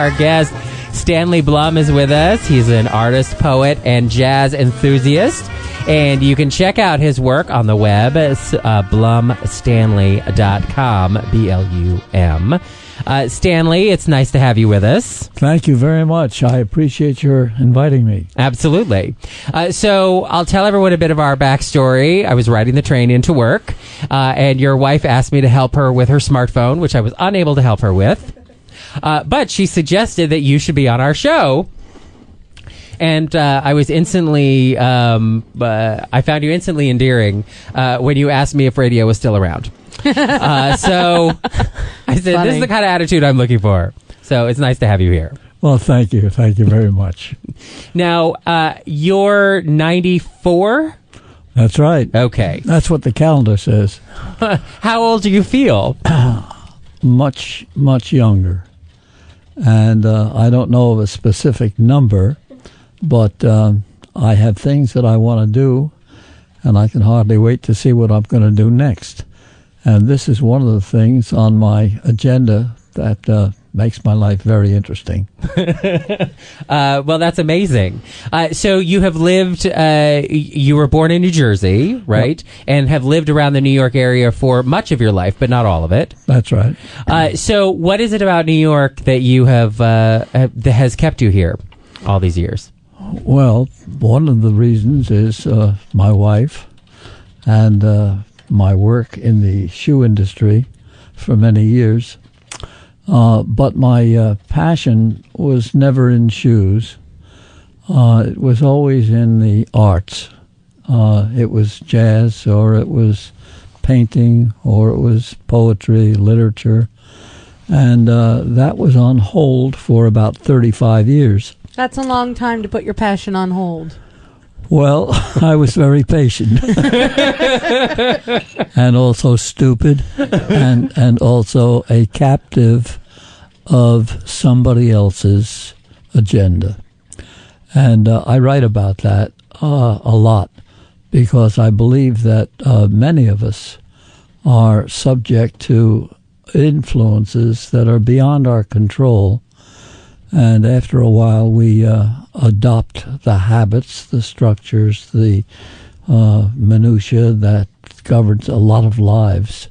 Our guest, Stanley Blum, is with us. He's an artist, poet, and jazz enthusiast. And you can check out his work on the web, uh, blumstanley.com, B L U M. Uh, Stanley, it's nice to have you with us. Thank you very much. I appreciate your inviting me. Absolutely. Uh, so I'll tell everyone a bit of our backstory. I was riding the train into work, uh, and your wife asked me to help her with her smartphone, which I was unable to help her with. Uh, but she suggested that you should be on our show. And uh, I was instantly, um, uh, I found you instantly endearing uh, when you asked me if radio was still around. Uh, so I said, this is the kind of attitude I'm looking for. So it's nice to have you here. Well, thank you. Thank you very much. Now, uh, you're 94? That's right. Okay. That's what the calendar says. How old do you feel? Much, much younger. And uh, I don't know of a specific number, but um, I have things that I want to do, and I can hardly wait to see what I'm going to do next. And this is one of the things on my agenda that uh, makes my life very interesting. Uh, well, that's amazing. Uh, so you have lived, uh, you were born in New Jersey, right? And have lived around the New York area for much of your life, but not all of it. That's right. Uh, so what is it about New York that you have, uh, have that has kept you here all these years? Well, one of the reasons is uh, my wife and uh, my work in the shoe industry for many years. Uh, but my uh, passion was never in shoes. Uh, it was always in the arts. Uh, it was jazz, or it was painting, or it was poetry, literature. And uh, that was on hold for about 35 years. That's a long time to put your passion on hold. Well, I was very patient, and also stupid, and and also a captive of somebody else's agenda. And uh, I write about that uh, a lot because I believe that uh, many of us are subject to influences that are beyond our control and after a while we uh, adopt the habits, the structures, the uh, minutia that governs a lot of lives.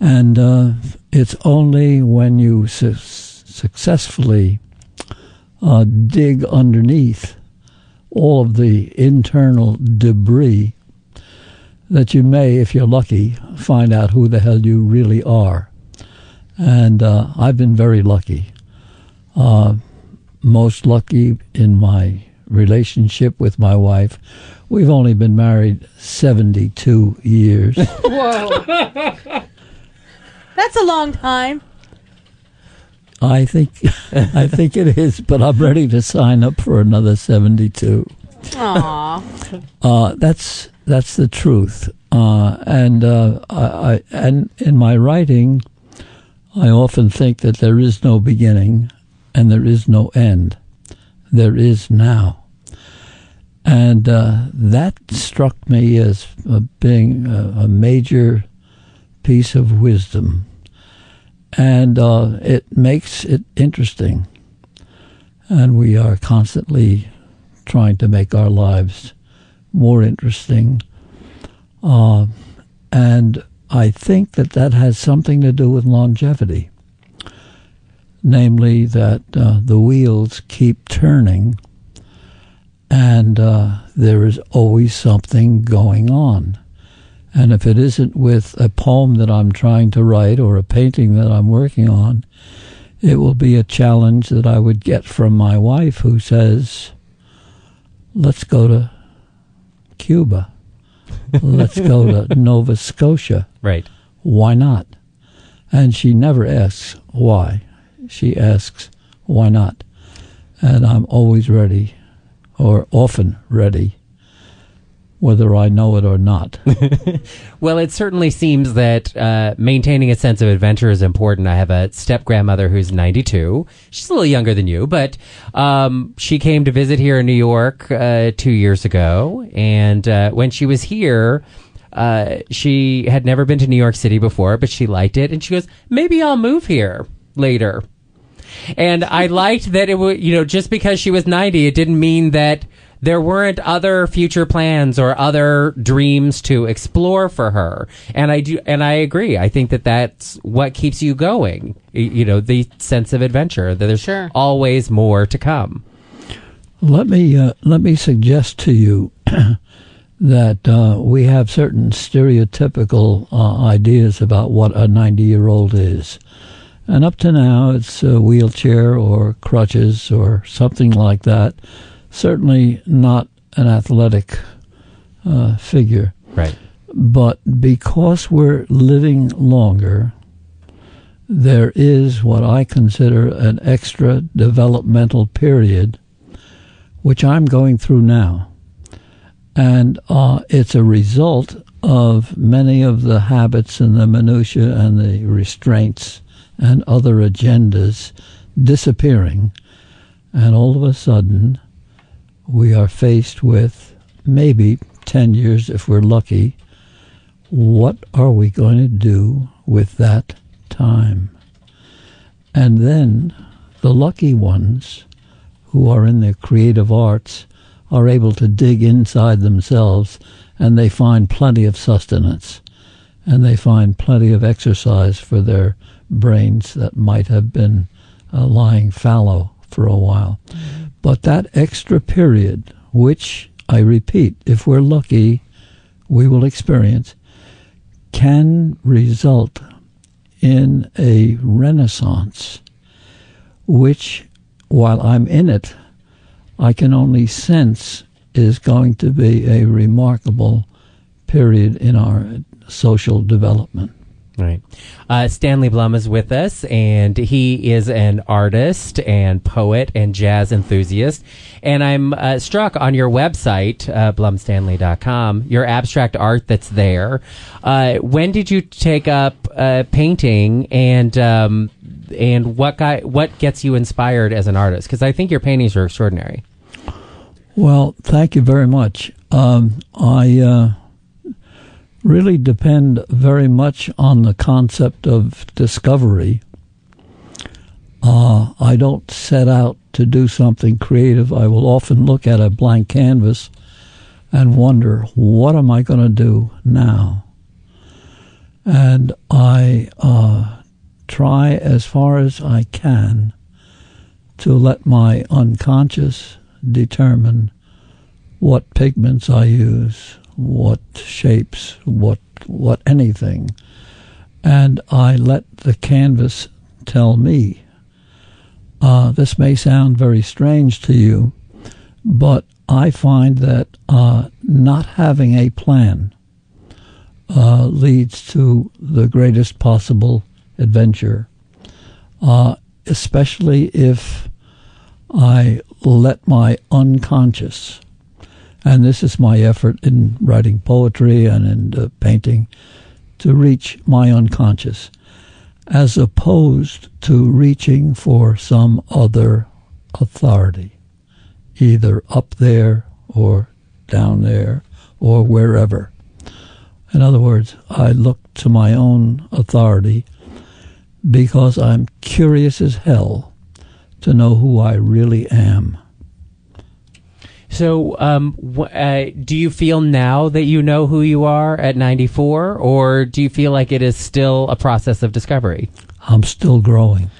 And uh, it's only when you su- successfully uh, dig underneath all of the internal debris that you may, if you're lucky, find out who the hell you really are. And uh, I've been very lucky uh, most lucky in my relationship with my wife. We've only been married 72 years. Whoa. That's a long time. I think I think it is, but I'm ready to sign up for another 72. Aw. Uh, that's that's the truth. Uh, and uh, I, I and in my writing, I often think that there is no beginning and there is no end. There is now. And uh, that struck me as uh, being a, a major piece of wisdom. And uh, it makes it interesting. And we are constantly trying to make our lives more interesting. Uh, and I think that that has something to do with longevity namely that uh, the wheels keep turning and uh, there is always something going on. And if it isn't with a poem that I'm trying to write or a painting that I'm working on, it will be a challenge that I would get from my wife who says, let's go to Cuba. let's go to Nova Scotia. Right. Why not? And she never asks why she asks, why not? And I'm always ready, or often ready, whether I know it or not. Well, it certainly seems that uh, maintaining a sense of adventure is important. I have a step grandmother who's 92. She's a little younger than you, but um, she came to visit here in New York uh, two years ago. And uh, when she was here, uh, she had never been to New York City before, but she liked it. And she goes, maybe I'll move here later. And I liked that it was, you know, just because she was 90, it didn't mean that there weren't other future plans or other dreams to explore for her. And I do, and I agree. I think that that's what keeps you going. You know, the sense of adventure, that there's Sure. always more to come. Let me uh, let me suggest to you that uh, we have certain stereotypical uh, ideas about what a 90 year old is. And up to now, it's a wheelchair or crutches or something like that. Certainly not an athletic uh, figure. Right. But because we're living longer, there is what I consider an extra developmental period, which I'm going through now. And uh, it's a result of many of the habits and the minutiae and the restraints and other agendas disappearing. And all of a sudden, we are faced with maybe 10 years if we're lucky. What are we going to do with that time? And then the lucky ones who are in the creative arts are able to dig inside themselves and they find plenty of sustenance and they find plenty of exercise for their brains that might have been uh, lying fallow for a while. But that extra period, which I repeat, if we're lucky, we will experience, can result in a renaissance, which, while I'm in it, I can only sense is going to be a remarkable period in our social development. Right. Uh, Stanley Blum is with us, and he is an artist and poet and jazz enthusiast. And I'm uh, struck on your website, uh, blumstanley.com, your abstract art that's there. Uh, when did you take up uh, painting, and um, and what guy, what gets you inspired as an artist? Because I think your paintings are extraordinary. Well, thank you very much. Um, I uh, really depend very much on the concept of discovery. Uh, I don't set out to do something creative. I will often look at a blank canvas and wonder, what am I going to do now? And I uh, try as far as I can to let my unconscious determine what pigments I use, what shapes, what what anything, and I let the canvas tell me. Uh, this may sound very strange to you, but I find that uh, not having a plan uh, leads to the greatest possible adventure, especially if I let my unconscious, and this is my effort in writing poetry and in uh, painting, to reach my unconscious, as opposed to reaching for some other authority, either up there or down there or wherever. In other words, I look to my own authority because I'm curious as hell to know who I really am. So, um, wh- uh, do you feel now that you know who you are at 94, or do you feel like it is still a process of discovery? I'm still growing.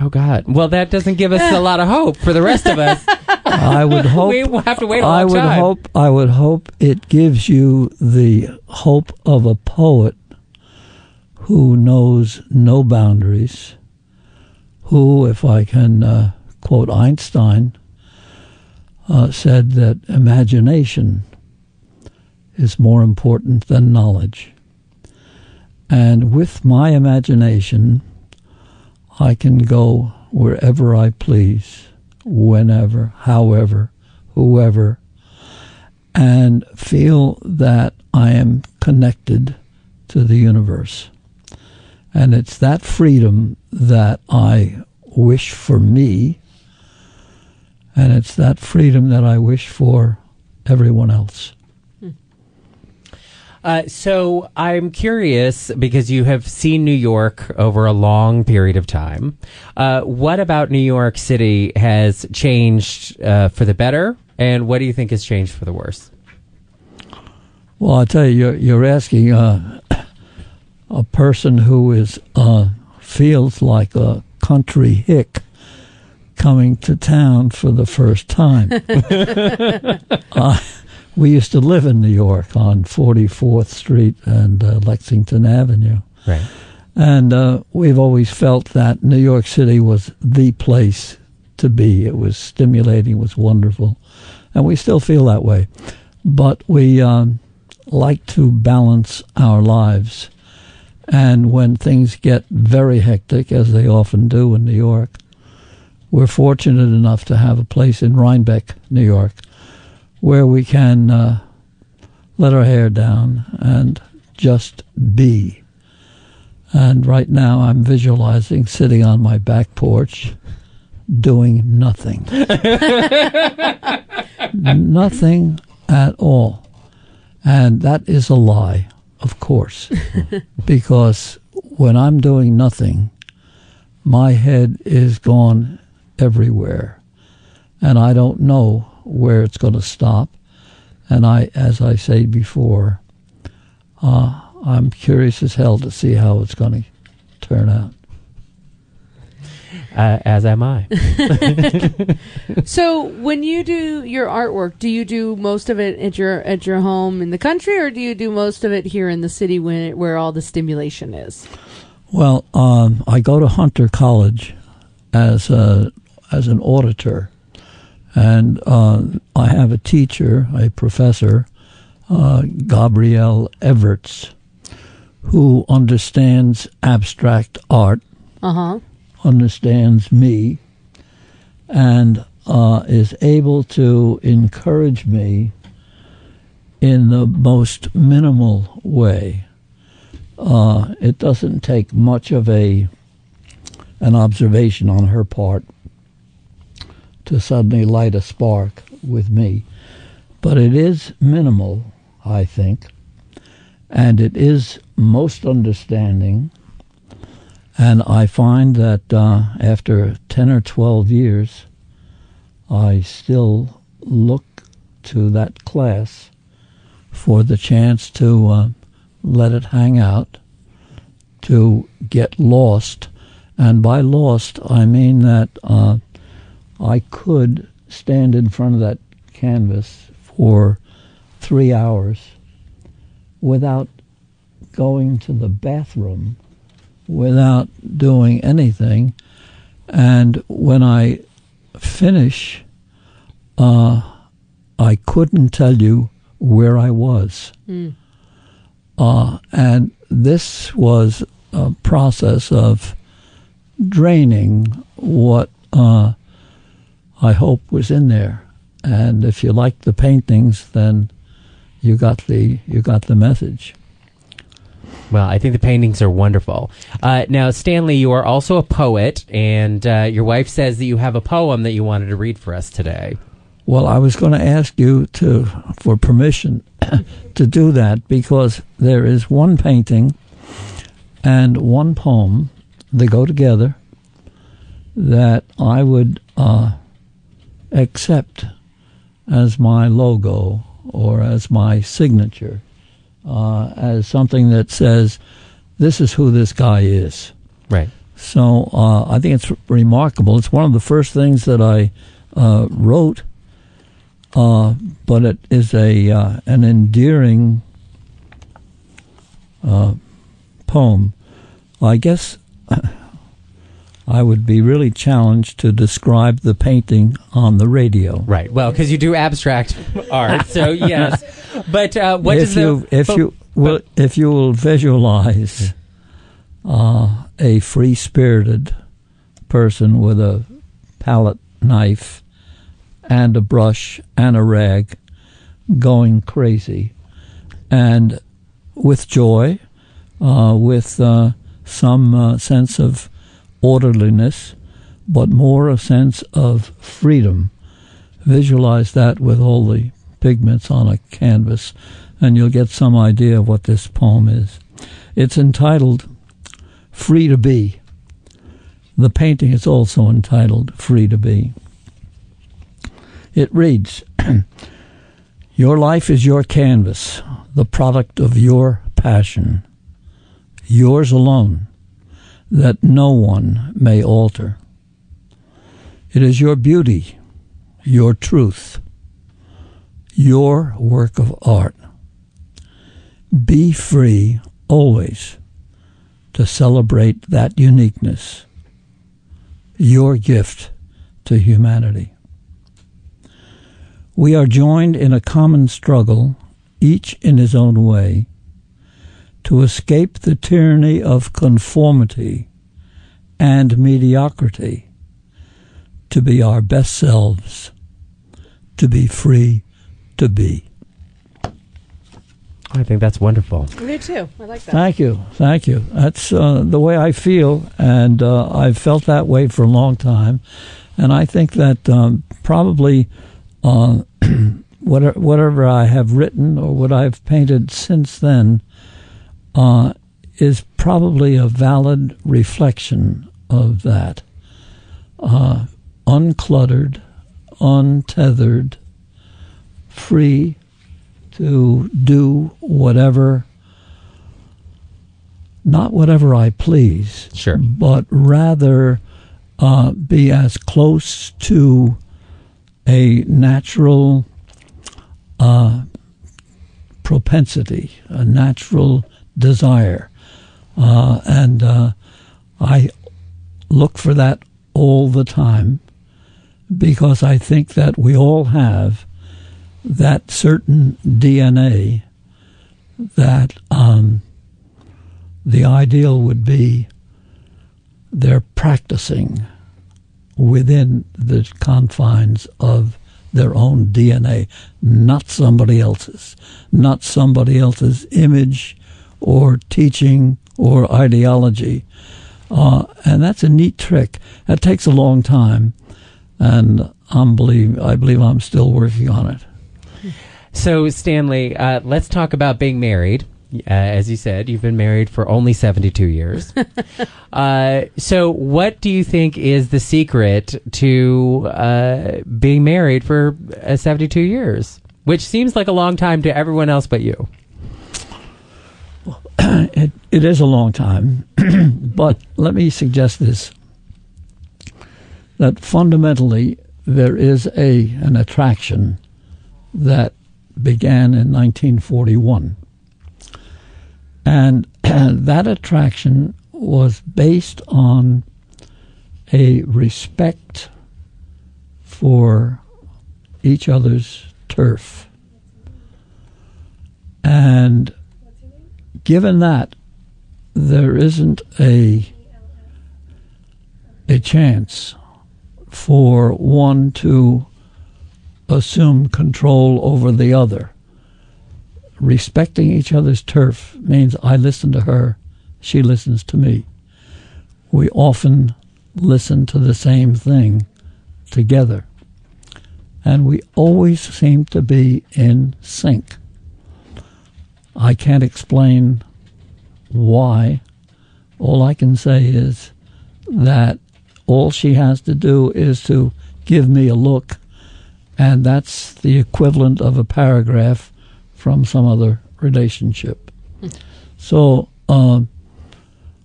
Oh God! Well, that doesn't give us a lot of hope for the rest of us. I would hope we will have to wait a long I would time. hope I would hope it gives you the hope of a poet who knows no boundaries, who, if I can uh, quote Einstein, uh, said that imagination is more important than knowledge. And with my imagination, I can go wherever I please, whenever, however, whoever, and feel that I am connected to the universe. And it's that freedom that I wish for me, and it's that freedom that I wish for everyone else. Uh, so I'm curious because you have seen New York over a long period of time. Uh, what about New York City has changed uh, for the better, and what do you think has changed for the worse? Well, I tell you, you're, you're asking uh, a person who is uh, feels like a country hick coming to town for the first time. uh, we used to live in New York on 44th Street and uh, Lexington Avenue. Right. And uh, we've always felt that New York City was the place to be. It was stimulating, it was wonderful. And we still feel that way. But we um, like to balance our lives. And when things get very hectic, as they often do in New York, we're fortunate enough to have a place in Rhinebeck, New York, where we can uh, let our hair down and just be. And right now I'm visualizing sitting on my back porch doing nothing. nothing at all. And that is a lie, of course, because when I'm doing nothing, my head is gone everywhere. And I don't know where it's going to stop. And I, as I said before, uh, I'm curious as hell to see how it's going to turn out. Uh, as am I. So when you do your artwork, do you do most of it at your at your home in the country, or do you do most of it here in the city when it, where all the stimulation is? Well, um, I go to Hunter College as a as an auditor, and uh, I have a teacher, a professor, uh, Gabrielle Everts, who understands abstract art, Uh huh. understands me, and uh, is able to encourage me in the most minimal way. Uh, it doesn't take much of a an observation on her part to suddenly light a spark with me, but it is minimal, I think, and it is most understanding. And I find that uh, after 10 or 12 years, I still look to that class for the chance to uh, let it hang out, to get lost. And by lost, I mean that uh, I could stand in front of that canvas for three hours without going to the bathroom, without doing anything. And when I finish, uh, I couldn't tell you where I was. Uh, and this was a process of draining what uh, I hope was in there. And if you like the paintings, then you got the you got the message. Well, I think the paintings are wonderful. Uh, now, Stanley, you are also a poet, and uh, your wife says that you have a poem that you wanted to read for us today. Well, I was going to ask you to for permission to do that because there is one painting and one poem they go together that I would uh, accept as my logo or as my signature, uh, as something that says this is who this guy is. Right. So uh, I think it's remarkable. It's one of the first things that I uh, wrote, uh, but it is a uh, an endearing uh, poem. I guess I would be really challenged to describe the painting on the radio. Right. Well, because you do abstract art, so yes. But uh, what if does the you if but- you will if you will visualize uh, a free spirited person with a palette knife and a brush and a rag going crazy and with joy uh, with uh, some uh, sense of orderliness but more a sense of freedom visualize that with all the pigments on a canvas, and you'll get some idea of what this poem is. It's entitled Free to Be. The painting is also entitled Free to Be. It reads Your life is your canvas, the product of your passion, yours alone, that no one may alter. It is your beauty, your truth, your work of art. Be free always to celebrate that uniqueness, your gift to humanity. We are joined in a common struggle, each in his own way, to escape the tyranny of conformity and mediocrity, to be our best selves, to be free to be. I think that's wonderful. Me too. I like that. Thank you, thank you. That's uh, the way I feel, and uh, I've felt that way for a long time. And I think that um, probably uh, whatever, whatever I have written or what I've painted since then uh, is probably a valid reflection of that. Uh, uncluttered, untethered, free to do whatever, not whatever I please, Sure. but rather uh, be as close to a natural uh, propensity, a natural desire. Uh, and uh, I look for that all the time because I think that we all have that certain DNA that um, the ideal would be they're practicing within the confines of their own DNA, not somebody else's, not somebody else's image or teaching or ideology. Uh, and that's a neat trick. That takes a long time, and I'm believe I believe I'm still working on it. So, Stanley, uh, let's talk about being married. Uh, as you said, you've been married for only 72 years. uh, so, what do you think is the secret to uh, being married for uh, 72 years? Which seems like a long time to everyone else but you. it, it is a long time, but let me suggest this: that fundamentally there is a an attraction that began in 1941, and that attraction was based on a respect for each other's turf, and given that there isn't a a chance for one to assume control over the other. Respecting each other's turf means I listen to her, she listens to me. We often listen to the same thing together. And we always seem to be in sync. I can't explain why. All I can say is that all she has to do is to give me a look, and that's the equivalent of a paragraph from some other relationship. So um,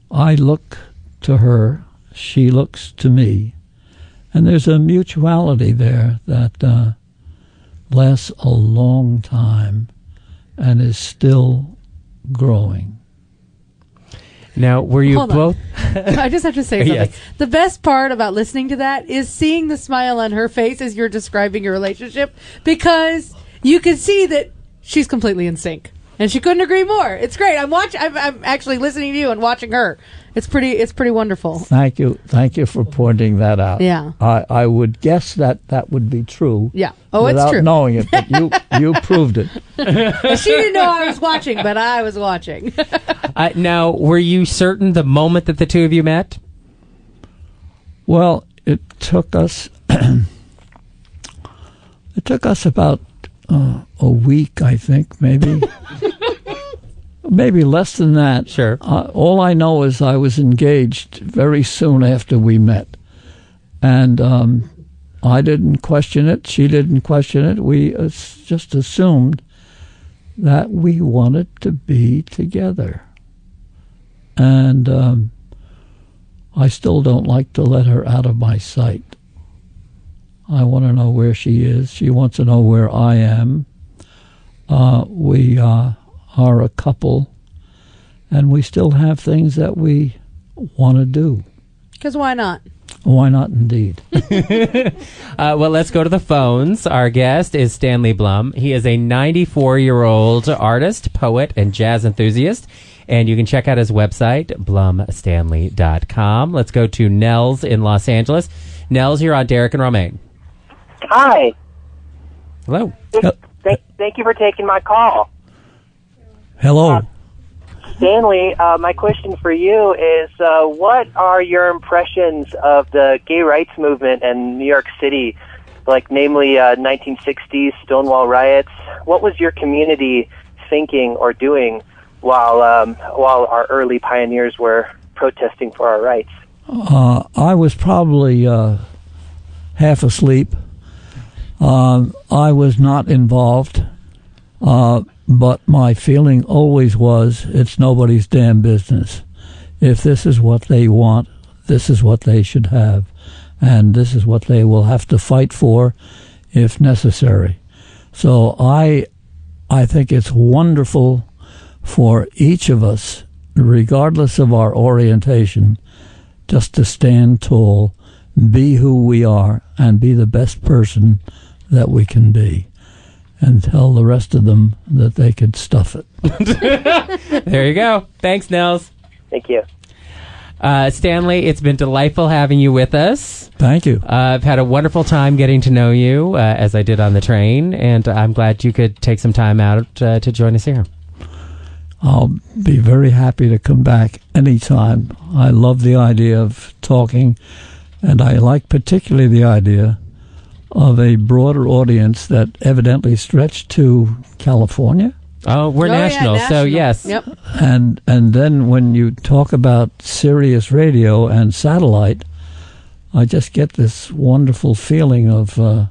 I look to her, she looks to me, and there's a mutuality there that uh, lasts a long time and is still growing. Now, were you Hold both? I just have to say something. Yes. The best part about listening to that is seeing the smile on her face as you're describing your relationship because you can see that she's completely in sync. And she couldn't agree more. It's great. I'm watching. I'm, I'm actually listening to you and watching her. It's pretty. It's pretty wonderful. Thank you, thank you for pointing that out. Yeah. I, I would guess that that would be true. Yeah. Oh, it's without true. knowing it, but you you proved it. She didn't know I was watching, but I was watching. Uh, now, were you certain the moment that the two of you met? Well, it took us it took us about uh, a week, I think, maybe. maybe less than that. Sure. Uh, all I know is I was engaged very soon after we met. And um, I didn't question it. She didn't question it. We uh, just assumed that we wanted to be together. And um, I still don't like to let her out of my sight. I want to know where she is. She wants to know where I am. Uh, we uh, are a couple, and we still have things that we want to do. Because why not? Why not, indeed? Uh, well, let's go to the phones. Our guest is Stanley Blum. He is a 94 year old artist, poet, and jazz enthusiast. And you can check out his website, blumstanley.com. Let's go to Nels in Los Angeles. Nels, you're on Derek and Romaine. Hi. Hello. Thank, thank you for taking my call. Hello. Stanley, uh, my question for you is uh, what are your impressions of the gay rights movement in New York City, like namely uh, 1960s Stonewall riots? What was your community thinking or doing while, um, while our early pioneers were protesting for our rights? Uh, I was probably uh, half asleep. Um, I was not involved, uh, but my feeling always was it's nobody's damn business. If this is what they want, this is what they should have, and this is what they will have to fight for if necessary. So I, I think it's wonderful for each of us, regardless of our orientation, just to stand tall, be who we are, and be the best person that we can be. And tell the rest of them that they could stuff it. There you go. Thanks, Nels. Thank you. Uh, Stanley, it's been delightful having you with us. Thank you. Uh, I've had a wonderful time getting to know you, uh, as I did on the train, and I'm glad you could take some time out uh, to join us here. I'll be very happy to come back anytime. I love the idea of talking, and I like particularly the idea of a broader audience that evidently stretched to California. Oh, we're Oh, yeah, national, so yes. Yep. And and then when you talk about Sirius radio and satellite, I just get this wonderful feeling of uh,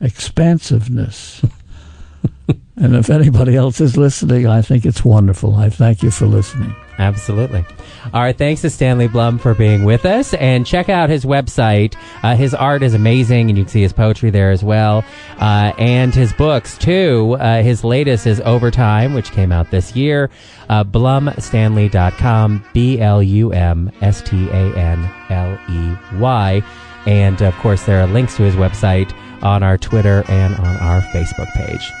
expansiveness. and if anybody else is listening, I think it's wonderful. I thank you for listening. Absolutely. All right. Thanks to Stanley Blum for being with us. And check out his website. Uh, his art is amazing, and you can see his poetry there as well. Uh, and his books, too. Uh, his latest is Overtime, which came out this year. Uh, BlumStanley.com, B L U M S T A N L E Y. And of course, there are links to his website on our Twitter and on our Facebook page.